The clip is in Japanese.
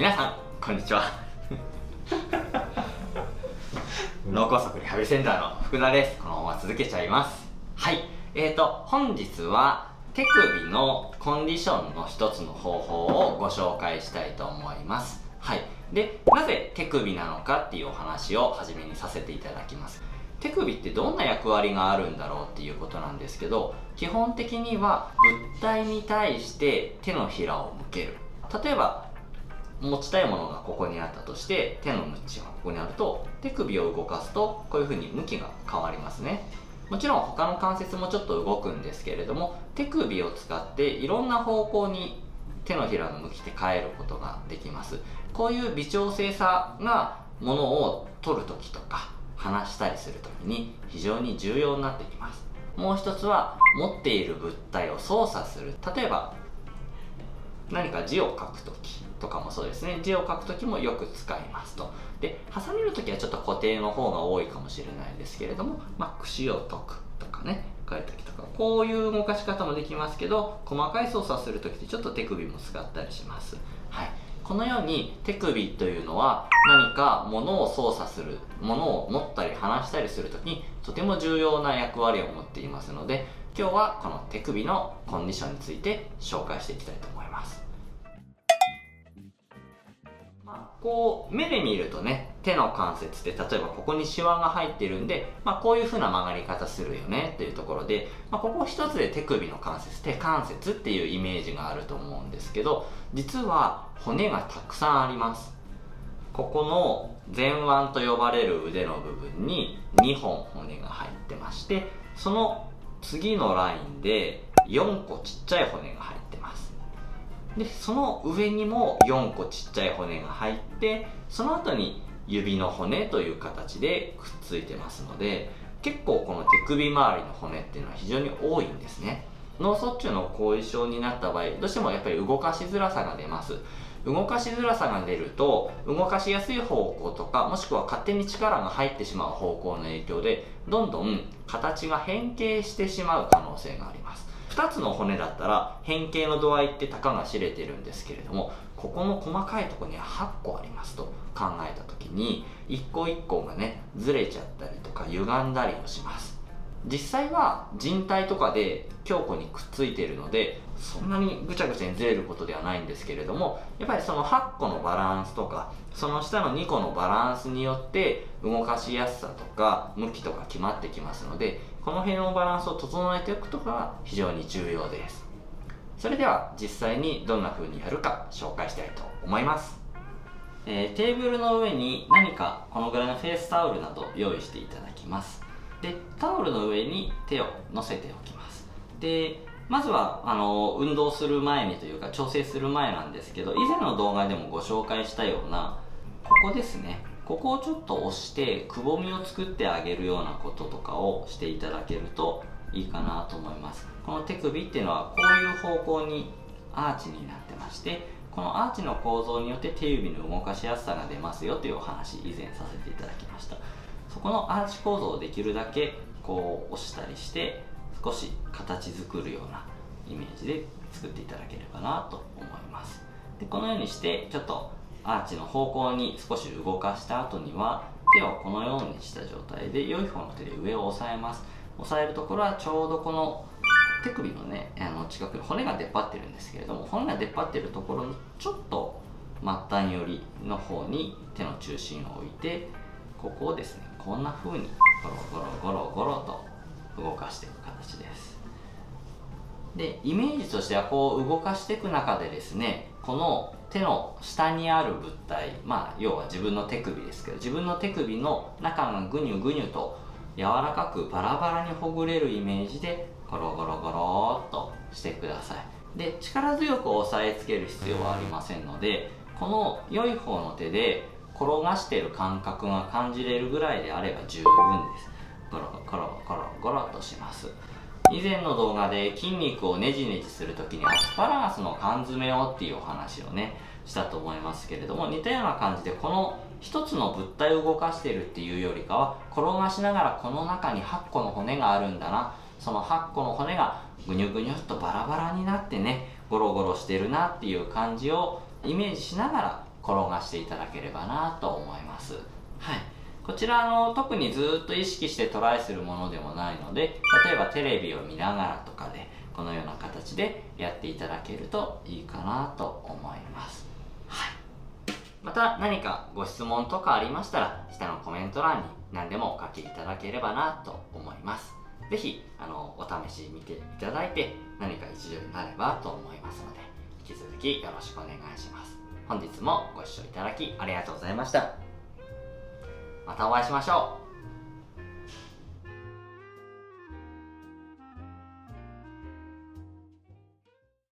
皆さんこんにちは。脳梗塞リハビリセンターの福田です。このまま続けちゃいます。はい。えーと本日は手首のコンディションの一つの方法をご紹介したいと思います。はい。でなぜ手首なのかっていうお話を初めにさせていただきます。手首ってどんな役割があるんだろうっていうことなんですけど基本的には物体に対して手のひらを向ける。例えば持ちたいものがここにあったとして手の鞭がここにあると手首を動かすとこういうふうに向きが変わりますね。もちろん他の関節もちょっと動くんですけれども手首を使っていろんな方向に手のひらの向きで変えることができます。こういう微調整さがものを取るときとか離したりするときに非常に重要になってきます。もう一つは持っている物体を操作する。例えば何か字を書くときとかもそうですね。字を書くときもよく使いますと。で挟めるときはちょっと固定の方が多いかもしれないですけれども、まあ、串を解くとかね。書いた時とかこういう動かし方もできますけど細かい操作するときってちょっと手首も使ったりします。はい。このように手首というのは何か物を操作する物を持ったり離したりするときにとても重要な役割を持っていますので今日はこの手首のコンディションについて紹介していきたいと思います。こう目で見るとね手の関節って例えばここにシワが入ってるんで、まあ、こういう風な曲がり方するよねっていうところで、まあ、ここ一つで手首の関節手関節っていうイメージがあると思うんですけど実は骨がたくさんあります。ここの前腕と呼ばれる腕の部分に2本骨が入ってましてその次のラインで4個ちっちゃい骨が入ってます。でその上にも4個ちっちゃい骨が入ってその後に指の骨という形でくっついてますので結構この手首周りの骨っていうのは非常に多いんですね。脳卒中の後遺症になった場合どうしてもやっぱり動かしづらさが出ます。動かしづらさが出ると動かしやすい方向とかもしくは勝手に力が入ってしまう方向の影響でどんどん形が変形してしまう可能性があります。2つの骨だったら変形の度合いってたかが知れてるんですけれどもここの細かいとこには8個ありますと考えた時に1個1個がねずれちゃったりとか歪んだりをします。実際は人体とかで強固にくっついているのでそんなにぐちゃぐちゃにずれることではないんですけれどもやっぱりその8個のバランスとかその下の2個のバランスによって動かしやすさとか向きとか決まってきますのでこの辺のバランスを整えておくことが非常に重要です。それでは実際にどんな風にやるか紹介したいと思います。えー、テーブルの上に何かこのぐらいのフェイスタオルなど用意していただきます。でタオルの上に手を乗せておきます。でまずはあの運動する前にというか調整する前なんですけど以前の動画でもご紹介したようなここですね。ここをちょっと押してくぼみを作ってあげるようなこととかをしていただけるといいかなと思います。この手首っていうのはこういう方向にアーチになってましてこのアーチの構造によって手指の動かしやすさが出ますよというお話以前させていただきました。そこのアーチ構造をできるだけこう押したりして少し形作るようなイメージで作っていただければなと思います。でこのようにしてちょっとアーチの方向に少し動かした後には手をこのようにした状態で良い方の手で上を押さえます。押さえるところはちょうどこの手首のねあの近くに骨が出っ張ってるんですけれども骨が出っ張ってるところのちょっと末端寄りの方に手の中心を置いてここをですねこんな風にゴロゴロゴロゴロと動かしていく形です。でイメージとしてはこう動かしていく中でですねこの手の下にある物体まあ要は自分の手首ですけど自分の手首の中がぐにゅぐにゅと柔らかくバラバラにほぐれるイメージでゴロゴロゴロっとしてください。で力強く押さえつける必要はありませんのでこの良い方の手で転がしてる感覚が感じれるぐらいであれば十分です。ゴロゴロゴロゴロとします。以前の動画で筋肉をねじねじする時にアスパラガスの缶詰をっていうお話をねしたと思いますけれども似たような感じでこの一つの物体を動かしてるっていうよりかは転がしながらこの中に8個の骨があるんだな。その8個の骨がぐにゅぐにゅっとバラバラになってねゴロゴロしてるなっていう感じをイメージしながら転がしていただければなと思います。はい。こちらの特にずっと意識してトライするものでもないので例えばテレビを見ながらとかでこのような形でやっていただけるといいかなと思います。はい。また何かご質問とかありましたら下のコメント欄に何でもお書きいただければなと思います。是非あのお試し見ていただいて何か一助になればと思いますので引き続きよろしくお願いします。本日もご視聴いただきありがとうございました。またお会いしましょう。